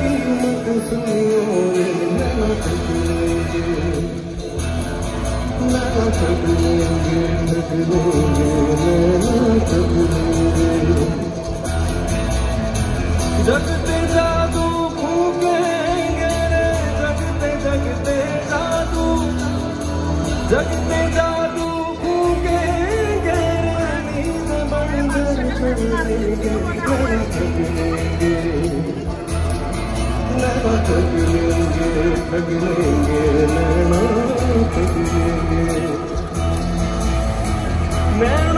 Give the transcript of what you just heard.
मत सुनियो जादू फूकेंगे रे जगते जादू जगते जादू फूकेंगे पगलेंगे नैना पगलेंगे नैना